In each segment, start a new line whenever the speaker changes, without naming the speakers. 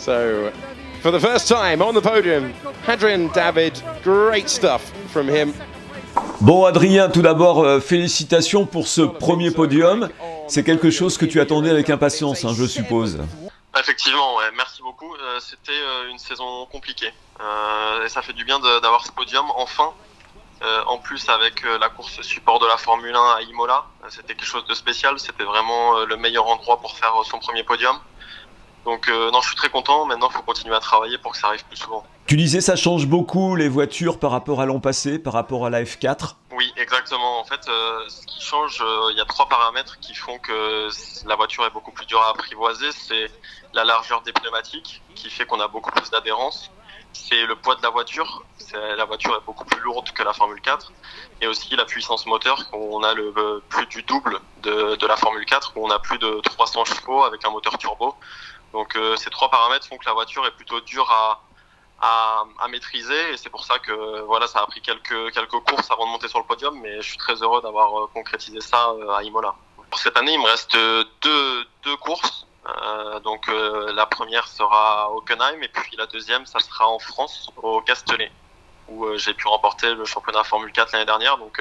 So, for the first time on the podium, Hadrian David, great stuff from him.
Bon Adrien, tout d'abord, euh, félicitations pour ce premier podium. C'est quelque chose que tu attendais avec impatience, hein, je suppose.
Effectivement, ouais, merci beaucoup. Euh, C'était euh, une saison compliquée. Euh, et ça fait du bien d'avoir ce podium enfin. Euh, en plus avec euh, la course support de la Formule 1 à Imola, Euh, c'était quelque chose de spécial. C'était vraiment euh, le meilleur endroit pour faire euh, son premier podium. Donc euh, non, je suis très content. Maintenant, il faut continuer à travailler pour que ça arrive plus souvent.
Tu disais ça change beaucoup les voitures par rapport à l'an passé, par rapport à la F4
Oui, exactement. En fait, euh, ce qui change, euh, il y a trois paramètres qui font que la voiture est beaucoup plus dure à apprivoiser. C'est la largeur des pneumatiques, qui fait qu'on a beaucoup plus d'adhérence. C'est le poids de la voiture. La voiture est beaucoup plus lourde que la Formule 4. Et aussi la puissance moteur, où on a le, plus du double de, de la Formule 4, où on a plus de 300 chevaux avec un moteur turbo. Donc euh, ces trois paramètres font que la voiture est plutôt dure à, à, maîtriser et c'est pour ça que voilà ça a pris quelques quelques courses avant de monter sur le podium mais je suis très heureux d'avoir euh, concrétisé ça euh, à Imola. Pour cette année, il me reste deux deux courses. Donc la première sera à Hockenheim et puis la deuxième ça sera en France au Castellet où j'ai pu remporter le championnat Formule 4 l'année dernière donc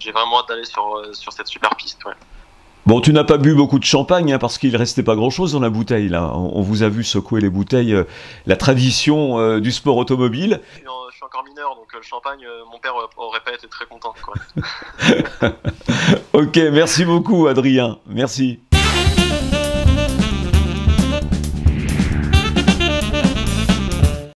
j'ai vraiment hâte d'aller sur sur cette super piste. Ouais.
Bon, tu n'as pas bu beaucoup de champagne hein, parce qu'il restait pas grand-chose dans la bouteille là. On, on vous a vu secouer les bouteilles, euh, la tradition euh, du sport automobile.
Je suis, en- je suis encore mineur donc euh, le champagne mon père aurait pas été très content quoi.
Ok, merci beaucoup Adrien, merci.